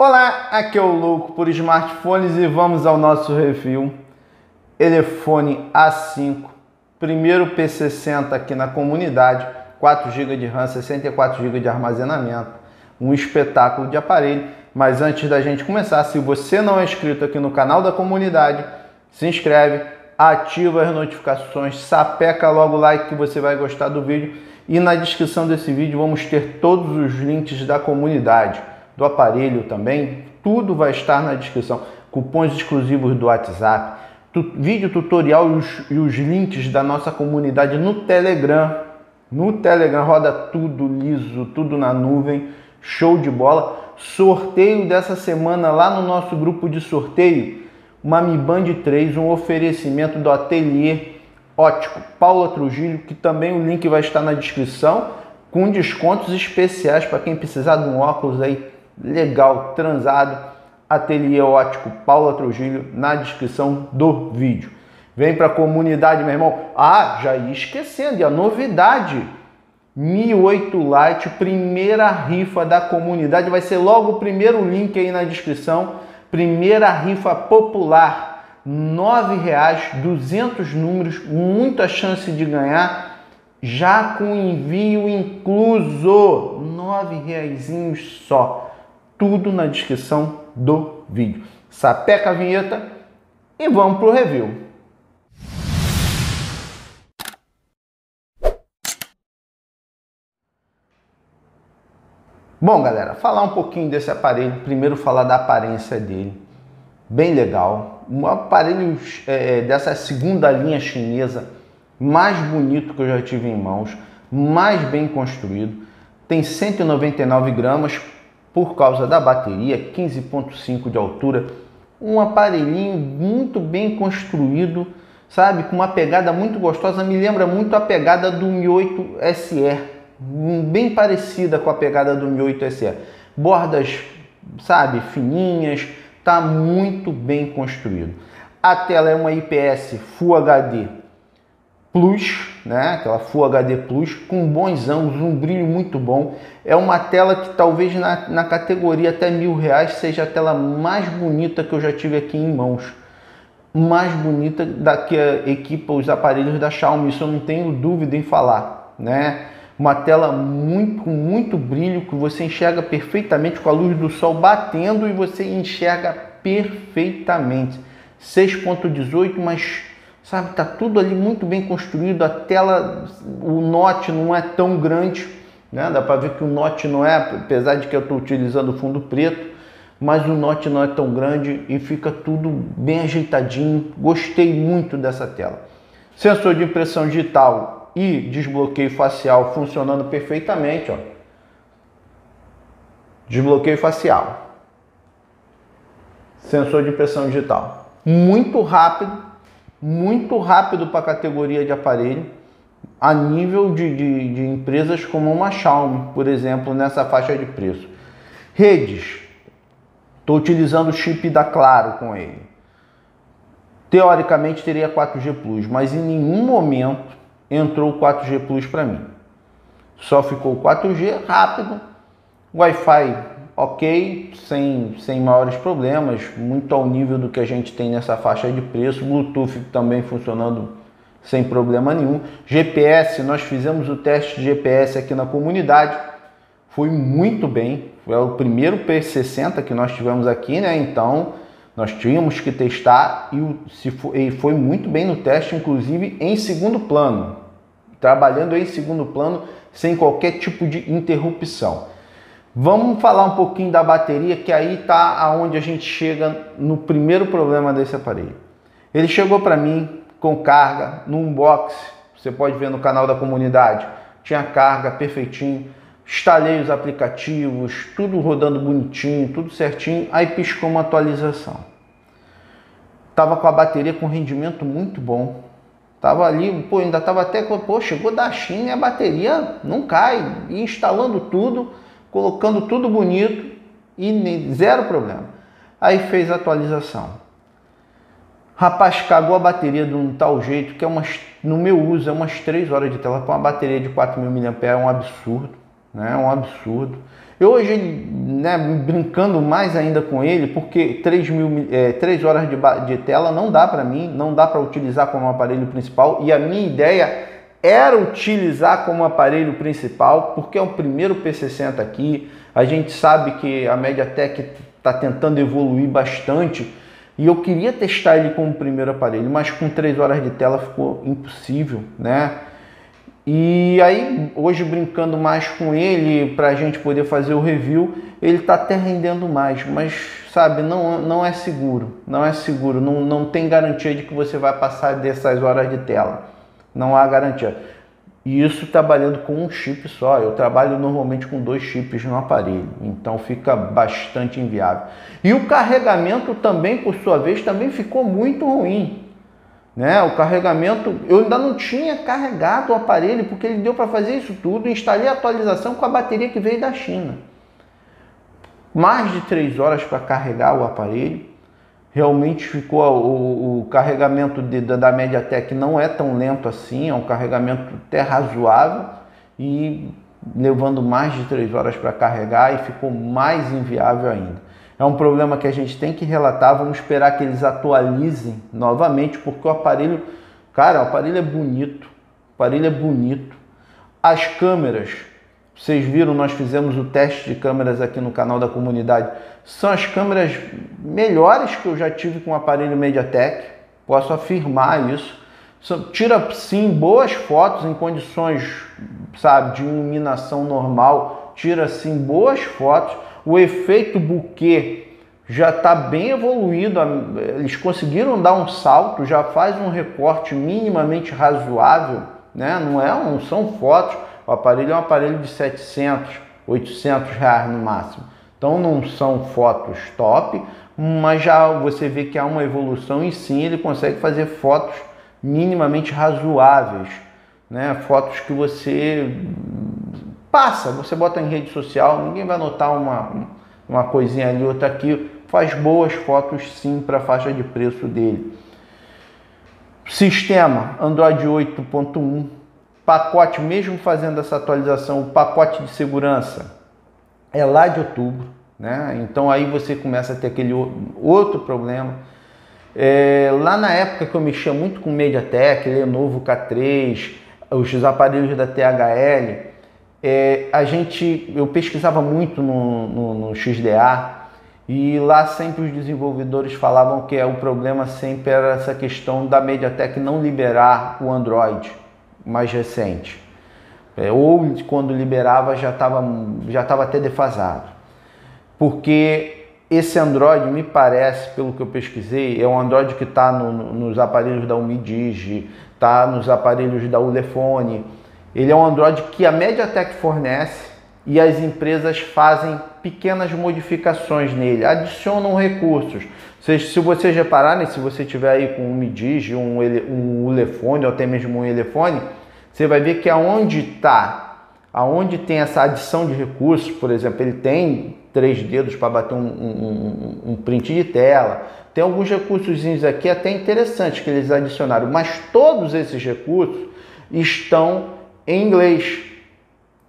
Olá, aqui é o Louco por Smartphones e vamos ao nosso review. Elefone A5, primeiro P60 aqui na comunidade, 4 GB de RAM, 64 GB de armazenamento, um espetáculo de aparelho. Mas antes da gente começar, se você não é inscrito aqui no canal da comunidade, se inscreve, ativa as notificações, sapeca logo o like que você vai gostar do vídeo e na descrição desse vídeo vamos ter todos os links da comunidade do aparelho também, tudo vai estar na descrição. Cupons exclusivos do WhatsApp, tu, vídeo tutorial e os, e os links da nossa comunidade no Telegram. No Telegram roda tudo liso, tudo na nuvem, show de bola. Sorteio dessa semana lá no nosso grupo de sorteio, uma Mi Band 3, um oferecimento do Ateliê Ótico Paula Trujillo, que também o link vai estar na descrição, com descontos especiais para quem precisar de um óculos aí legal, transado, ateliê ótico Paula Trujillo na descrição do vídeo. Vem para a comunidade, meu irmão. Ah, já ia esquecendo, e a novidade, Mi 8 Lite, primeira rifa da comunidade, vai ser logo o primeiro link aí na descrição, primeira rifa popular, R$ reais, 200 números, muita chance de ganhar, já com envio incluso, R$ reais só tudo na descrição do vídeo. Sapeca a vinheta e vamos pro review. Bom, galera, falar um pouquinho desse aparelho. Primeiro, falar da aparência dele. Bem legal. Um aparelho é, dessa segunda linha chinesa, mais bonito que eu já tive em mãos, mais bem construído. Tem 199 gramas, por causa da bateria, 15.5 de altura, um aparelhinho muito bem construído, sabe, com uma pegada muito gostosa, me lembra muito a pegada do Mi 8 SE, bem parecida com a pegada do Mi 8 SE. Bordas, sabe, fininhas, tá muito bem construído. A tela é uma IPS Full HD Plus, né? aquela Full HD Plus, com bons ângulos, um brilho muito bom. É uma tela que talvez na, na categoria até mil reais seja a tela mais bonita que eu já tive aqui em mãos. Mais bonita da que equipa os aparelhos da Xiaomi, isso eu não tenho dúvida em falar. Né? Uma tela muito, com muito brilho que você enxerga perfeitamente com a luz do sol batendo e você enxerga perfeitamente. 6.18, mas sabe? Tá tudo ali muito bem construído, a tela, o note não é tão grande, né? Dá para ver que o note não é, apesar de que eu estou utilizando fundo preto, mas o note não é tão grande e fica tudo bem ajeitadinho. Gostei muito dessa tela. Sensor de impressão digital e desbloqueio facial funcionando perfeitamente, ó. Desbloqueio facial. Sensor de impressão digital. Muito rápido, muito rápido para a categoria de aparelho, a nível de, de, de, empresas como uma Xiaomi, por exemplo, nessa faixa de preço. Redes, estou utilizando o chip da Claro com ele. Teoricamente teria 4G Plus, mas em nenhum momento entrou 4G Plus para mim. Só ficou 4G rápido, Wi-Fi ok, sem, sem maiores problemas, muito ao nível do que a gente tem nessa faixa de preço. Bluetooth também funcionando sem problema nenhum. GPS, nós fizemos o teste de GPS aqui na comunidade, foi muito bem. Foi o primeiro P60 que nós tivemos aqui, né? Então nós tínhamos que testar e, se e foi muito bem no teste, inclusive em segundo plano, trabalhando em segundo plano sem qualquer tipo de interrupção. Vamos falar um pouquinho da bateria, que aí tá aonde a gente chega no primeiro problema desse aparelho. Ele chegou para mim com carga no unbox, você pode ver no canal da comunidade. Tinha carga perfeitinho, instalei os aplicativos, tudo rodando bonitinho, tudo certinho. Aí piscou uma atualização. Tava com a bateria com rendimento muito bom. Tava ali, pô, ainda tava até, pô, chegou da China e a bateria não cai. E instalando tudo, colocando tudo bonito e zero problema. Aí fez a atualização. Rapaz, cagou a bateria de um tal jeito que é umas, no meu uso é umas 3 horas de tela. Com uma bateria de 4.000 mAh é um absurdo, né? É um absurdo. Eu hoje, né, brincando mais ainda com ele, porque 3, mil, é, 3 horas de, de tela não dá para mim, não dá para utilizar como aparelho principal, e a minha ideia era utilizar como aparelho principal, porque é o primeiro P60 aqui, a gente sabe que a MediaTek está tentando evoluir bastante, e eu queria testar ele como primeiro aparelho, mas com 3 horas de tela ficou impossível, né? E aí, hoje brincando mais com ele, para a gente poder fazer o review, ele está até rendendo mais, mas sabe, não, não é seguro, não é seguro, não, não tem garantia de que você vai passar dessas horas de tela, não há garantia. E isso trabalhando com um chip só, eu trabalho normalmente com dois chips no aparelho, então fica bastante inviável. E o carregamento também, por sua vez, também ficou muito ruim. Né? O carregamento, eu ainda não tinha carregado o aparelho porque ele deu para fazer isso tudo. Instalei a atualização com a bateria que veio da China. Mais de três horas para carregar o aparelho. Realmente ficou o, o carregamento de, da MediaTek não é tão lento assim, é um carregamento até razoável e levando mais de três horas para carregar e ficou mais inviável ainda. É um problema que a gente tem que relatar, vamos esperar que eles atualizem novamente, porque o aparelho, cara, o aparelho é bonito, o aparelho é bonito. As câmeras, vocês viram, nós fizemos o teste de câmeras aqui no canal da comunidade, são as câmeras melhores que eu já tive com o aparelho MediaTek, posso afirmar isso. Tira sim boas fotos em condições, sabe, de iluminação normal, tira sim boas fotos. O efeito buquê já está bem evoluído, eles conseguiram dar um salto, já faz um recorte minimamente razoável, né? não, é, não são fotos, o aparelho é um aparelho de 700, 800 reais no máximo, então não são fotos top, mas já você vê que há uma evolução e sim ele consegue fazer fotos minimamente razoáveis, né? fotos que você Passa, você bota em rede social, ninguém vai notar uma, uma coisinha ali, outra aqui. Faz boas fotos sim para a faixa de preço dele. Sistema Android 8.1, pacote, mesmo fazendo essa atualização, o pacote de segurança é lá de outubro, né? Então aí você começa a ter aquele outro problema. É, lá na época que eu mexia muito com MediaTek, Lenovo K3, os aparelhos da THL, é, a gente, eu pesquisava muito no, no, no, XDA e lá sempre os desenvolvedores falavam que é, o problema sempre era essa questão da MediaTek não liberar o Android mais recente. É, ou quando liberava já estava já tava até defasado. Porque esse Android, me parece, pelo que eu pesquisei, é um Android que está no, nos aparelhos da Umidigi, está nos aparelhos da Ulefone, ele é um Android que a MediaTek fornece e as empresas fazem pequenas modificações nele, adicionam recursos. Se vocês repararem, se você tiver aí com um Midigi, um, um Ulefone ou até mesmo um Elefone, você vai ver que aonde está, aonde tem essa adição de recursos, por exemplo, ele tem três dedos para bater um, um, um, print de tela, tem alguns recursos aqui até interessantes que eles adicionaram, mas todos esses recursos estão em inglês.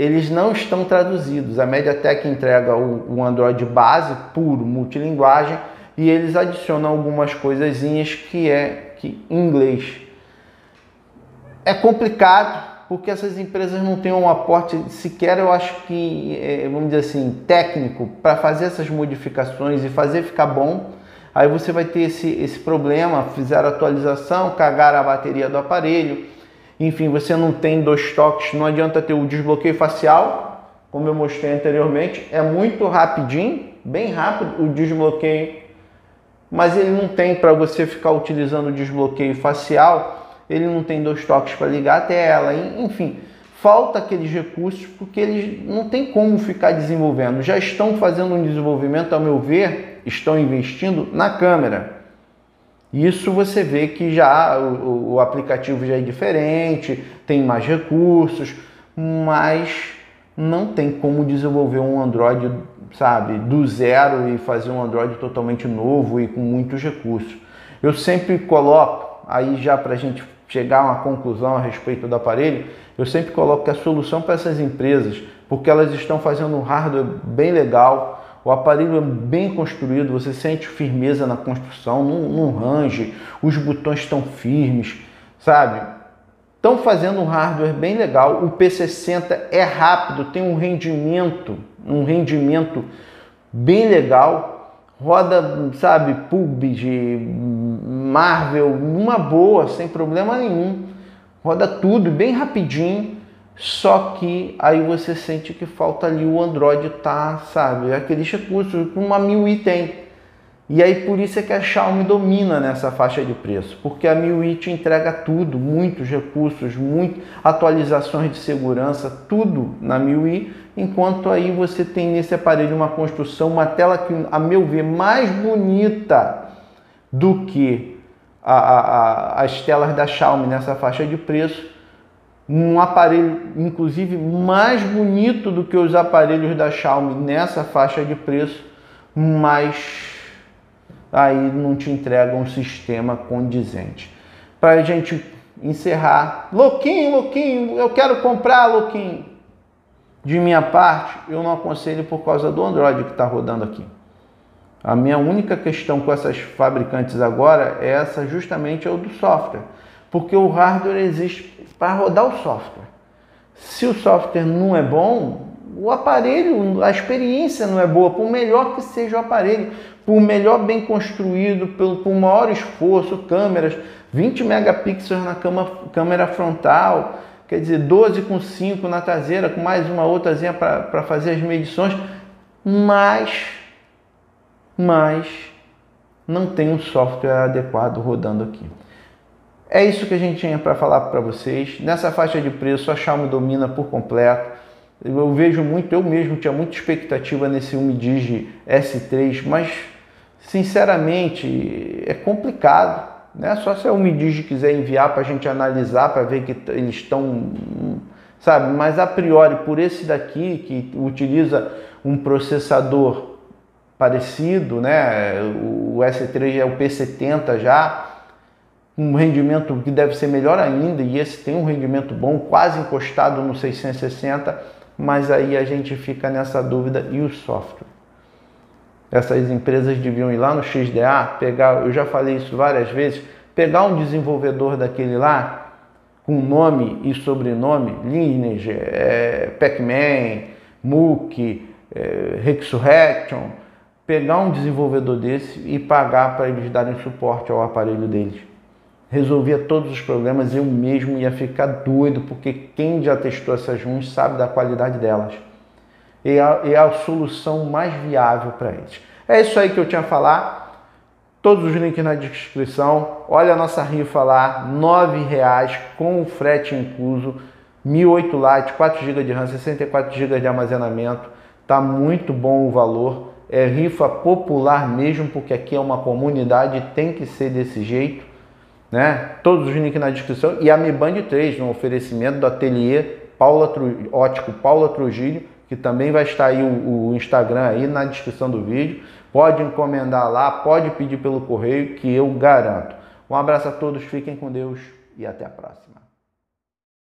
Eles não estão traduzidos. A MediaTek entrega o, o Android base, puro, multilinguagem, e eles adicionam algumas coisinhas que é que inglês. É complicado porque essas empresas não têm um aporte sequer, eu acho que, é, vamos dizer assim, técnico para fazer essas modificações e fazer ficar bom. Aí você vai ter esse, esse problema, fizeram atualização, cagaram a bateria do aparelho, enfim, você não tem dois toques, não adianta ter o desbloqueio facial, como eu mostrei anteriormente, é muito rapidinho, bem rápido o desbloqueio, mas ele não tem para você ficar utilizando o desbloqueio facial, ele não tem dois toques para ligar a tela, enfim, falta aqueles recursos porque eles não tem como ficar desenvolvendo. Já estão fazendo um desenvolvimento, ao meu ver, estão investindo na câmera. Isso você vê que já o, o, aplicativo já é diferente, tem mais recursos, mas não tem como desenvolver um Android, sabe, do zero e fazer um Android totalmente novo e com muitos recursos. Eu sempre coloco, aí já para a gente chegar a uma conclusão a respeito do aparelho, eu sempre coloco que a solução para essas empresas porque elas estão fazendo um hardware bem legal, o aparelho é bem construído, você sente firmeza na construção, não, não range, os botões estão firmes, sabe? Estão fazendo um hardware bem legal. O P60 é rápido, tem um rendimento, um rendimento bem legal. Roda, sabe, PUBG, Marvel, numa boa, sem problema nenhum. Roda tudo bem rapidinho. Só que aí você sente que falta ali o Android tá, sabe, aqueles recursos que uma MIUI tem. E aí por isso é que a Xiaomi domina nessa faixa de preço, porque a MIUI te entrega tudo, muitos recursos, muito atualizações de segurança, tudo na MIUI, enquanto aí você tem nesse aparelho uma construção, uma tela que, a meu ver, mais bonita do que a, a, a, as telas da Xiaomi nessa faixa de preço um aparelho, inclusive, mais bonito do que os aparelhos da Xiaomi nessa faixa de preço, mas aí não te entrega um sistema condizente. Para a gente encerrar, louquinho, louquinho, eu quero comprar, louquinho. De minha parte, eu não aconselho por causa do Android que está rodando aqui. A minha única questão com essas fabricantes agora é essa justamente é o do software, porque o hardware existe para rodar o software. Se o software não é bom, o aparelho, a experiência não é boa, por melhor que seja o aparelho, por melhor bem construído, por, por maior esforço, câmeras, 20 megapixels na cama, câmera frontal, quer dizer, 12 com 5 na traseira, com mais uma outrazinha para fazer as medições, mas, mas não tem um software adequado rodando aqui. É isso que a gente tinha para falar para vocês. Nessa faixa de preço, a Xiaomi domina por completo. Eu vejo muito, eu mesmo tinha muita expectativa nesse Umidigi S3, mas sinceramente é complicado. Né? Só se a Umidigi quiser enviar para a gente analisar, para ver que eles estão, sabe? Mas a priori, por esse daqui, que utiliza um processador parecido, né? O S3 é o P70 já, um rendimento que deve ser melhor ainda, e esse tem um rendimento bom, quase encostado no 660, mas aí a gente fica nessa dúvida e o software. Essas empresas deviam ir lá no XDA, pegar, eu já falei isso várias vezes, pegar um desenvolvedor daquele lá, com nome e sobrenome, Lineage, é, Pac-Man, Mook, é, Resurrection, pegar um desenvolvedor desse e pagar para eles darem suporte ao aparelho deles resolvia todos os problemas, eu mesmo ia ficar doido, porque quem já testou essas ruins sabe da qualidade delas. E a, é a solução mais viável para eles. É isso aí que eu tinha a falar. Todos os links na descrição. Olha a nossa rifa lá, R$ reais com o frete incluso, 1008 Lite, 4 GB de RAM, 64 GB de armazenamento. Tá muito bom o valor. É rifa popular mesmo, porque aqui é uma comunidade, tem que ser desse jeito né? Todos os links na descrição e a Mi Band 3 no oferecimento do ateliê Paula. Ótico Paula Trujillo, que também vai estar aí o, o Instagram aí na descrição do vídeo. Pode encomendar lá, pode pedir pelo correio que eu garanto. Um abraço a todos, fiquem com Deus e até a próxima.